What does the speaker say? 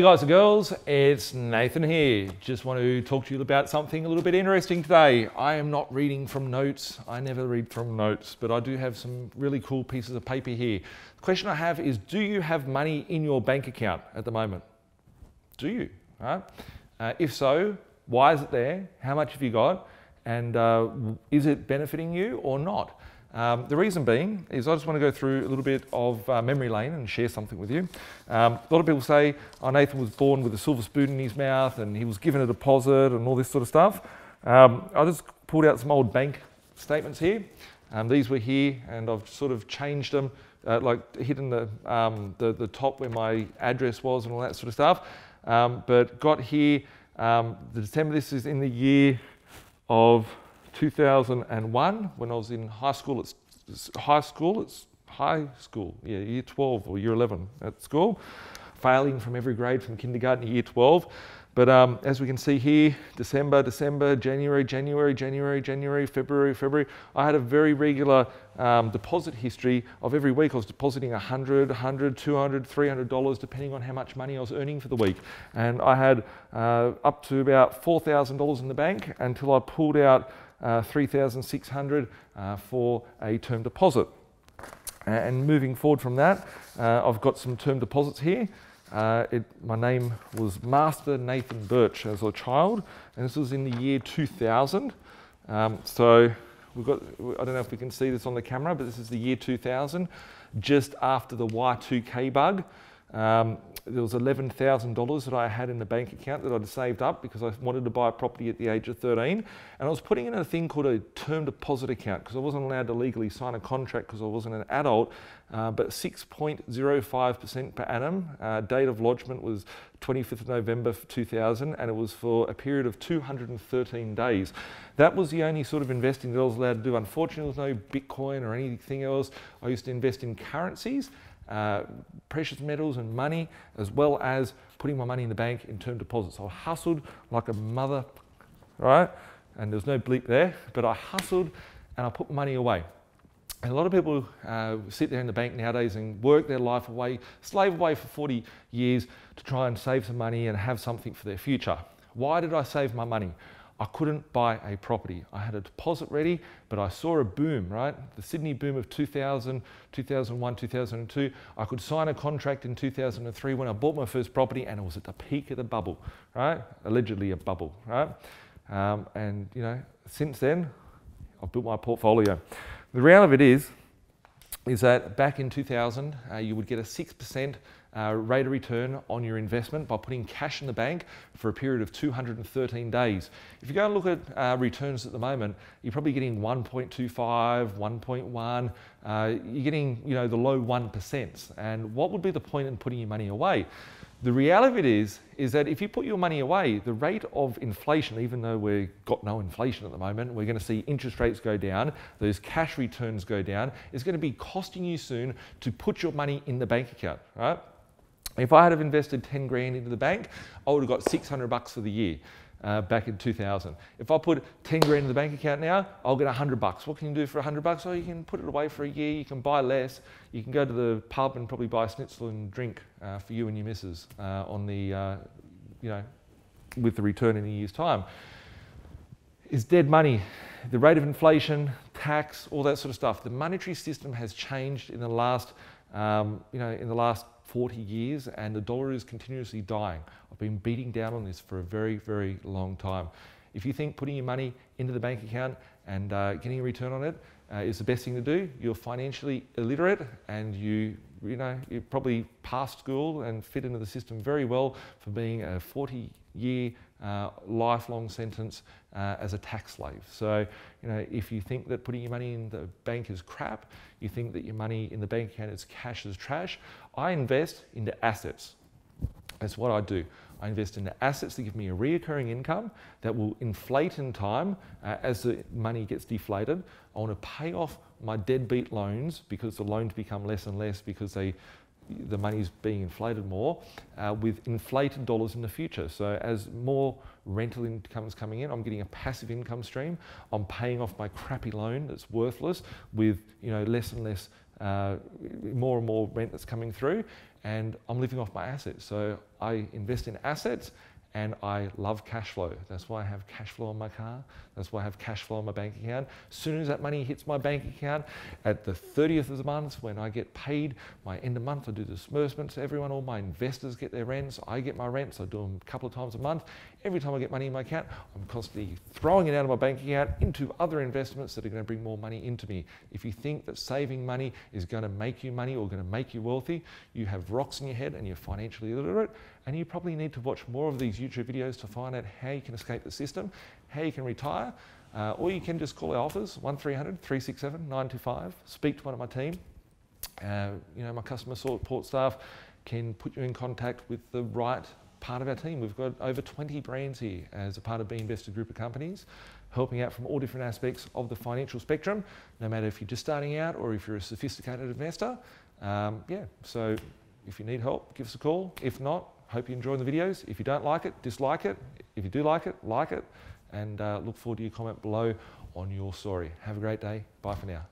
Hey guys and girls, it's Nathan here. Just want to talk to you about something a little bit interesting today. I am not reading from notes. I never read from notes, but I do have some really cool pieces of paper here. The question I have is, do you have money in your bank account at the moment? Do you? Uh, if so, why is it there? How much have you got? And uh, is it benefiting you or not? Um, the reason being is I just want to go through a little bit of uh, memory lane and share something with you. Um, a lot of people say, oh, Nathan was born with a silver spoon in his mouth and he was given a deposit and all this sort of stuff. Um, I just pulled out some old bank statements here. Um, these were here and I've sort of changed them, uh, like hidden the, um, the, the, top where my address was and all that sort of stuff. Um, but got here, the December, this is in the year of 2001 when I was in high school. It's, it's high school. It's high school. Yeah, year 12 or year 11 at school. Failing from every grade from kindergarten to year 12. But um, as we can see here, December, December, January, January, January, January, February, February, I had a very regular um, deposit history of every week. I was depositing 100, 100, 200, 300 dollars, depending on how much money I was earning for the week. And I had uh, up to about $4,000 in the bank until I pulled out uh, 3,600 uh, for a term deposit. And moving forward from that, uh, I've got some term deposits here. Uh, it, my name was Master Nathan Birch as a child, and this was in the year 2000. Um, so we've got, I don't know if we can see this on the camera, but this is the year 2000, just after the Y2K bug. Um, there was $11,000 that I had in the bank account that I'd saved up because I wanted to buy a property at the age of 13. And I was putting in a thing called a term deposit account because I wasn't allowed to legally sign a contract because I wasn't an adult. Uh, but 6.05% per annum. Uh, date of lodgement was 25th of November 2000 and it was for a period of 213 days. That was the only sort of investing that I was allowed to do. Unfortunately, there was no Bitcoin or anything else. I used to invest in currencies uh, precious metals and money, as well as putting my money in the bank in term deposits. I hustled like a mother, right? And there's no bleep there, but I hustled and I put money away. And a lot of people uh, sit there in the bank nowadays and work their life away, slave away for 40 years to try and save some money and have something for their future. Why did I save my money? I couldn't buy a property. I had a deposit ready, but I saw a boom, right? The Sydney boom of 2000, 2001, 2002. I could sign a contract in 2003 when I bought my first property and it was at the peak of the bubble, right? Allegedly a bubble, right? Um, and, you know, since then, I've built my portfolio. The reality of it is, is that back in 2000, uh, you would get a 6% uh, rate of return on your investment by putting cash in the bank for a period of 213 days. If you go and look at uh, returns at the moment, you're probably getting 1.25, 1.1. Uh, you're getting, you know, the low 1%. And what would be the point in putting your money away? The reality of it is, is that if you put your money away, the rate of inflation, even though we've got no inflation at the moment, we're going to see interest rates go down, those cash returns go down, is going to be costing you soon to put your money in the bank account, right? If I had have invested 10 grand into the bank, I would have got 600 bucks for the year. Uh, back in 2000. If I put 10 grand in the bank account now, I'll get 100 bucks. What can you do for 100 bucks? Oh, you can put it away for a year, you can buy less, you can go to the pub and probably buy a schnitzel and drink uh, for you and your missus uh, on the, uh, you know, with the return in a year's time. Is dead money. The rate of inflation, tax, all that sort of stuff. The monetary system has changed in the last, um, you know, in the last 40 years and the dollar is continuously dying. Been beating down on this for a very, very long time. If you think putting your money into the bank account and uh, getting a return on it uh, is the best thing to do, you're financially illiterate and you, you know, you're probably passed school and fit into the system very well for being a 40 year uh, lifelong sentence uh, as a tax slave. So, you know, if you think that putting your money in the bank is crap, you think that your money in the bank account is cash is trash, I invest into assets. That's what I do. I invest into assets that give me a reoccurring income that will inflate in time uh, as the money gets deflated. I want to pay off my deadbeat loans because the loans become less and less because they the money's being inflated more uh, with inflated dollars in the future. So as more rental income is coming in, I'm getting a passive income stream. I'm paying off my crappy loan that's worthless with you know less and less uh, more and more rent that's coming through. and I'm living off my assets. So I invest in assets and I love cash flow. That's why I have cash flow on my car. That's why I have cash flow on my bank account. As soon as that money hits my bank account, at the 30th of the month, when I get paid, my end of month, I do disbursements to everyone. All my investors get their rents. I get my rents. I do them a couple of times a month. Every time I get money in my account, I'm constantly throwing it out of my bank account into other investments that are going to bring more money into me. If you think that saving money is going to make you money or going to make you wealthy, you have rocks in your head and you're financially illiterate, and you probably need to watch more of these YouTube videos to find out how you can escape the system, how you can retire, uh, or you can just call our offers 1300 367 925, speak to one of my team. Uh, you know, my customer support staff can put you in contact with the right part of our team. We've got over 20 brands here as a part of Binvested group of companies, helping out from all different aspects of the financial spectrum, no matter if you're just starting out or if you're a sophisticated investor. Um, yeah, so if you need help, give us a call. If not, hope you're enjoying the videos. If you don't like it, dislike it. If you do like it, like it. And uh, look forward to your comment below on your story. Have a great day. Bye for now.